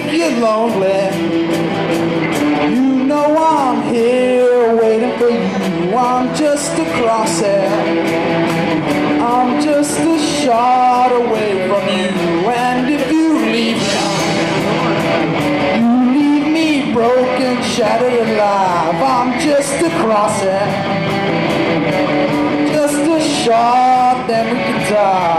if you're lonely, you know I'm here waiting for you. I'm just a crosshair. I'm just a shot away from you. And if you leave me, you leave me broken, shattered, alive. I'm just a crosshair. Just a shot, then we can die.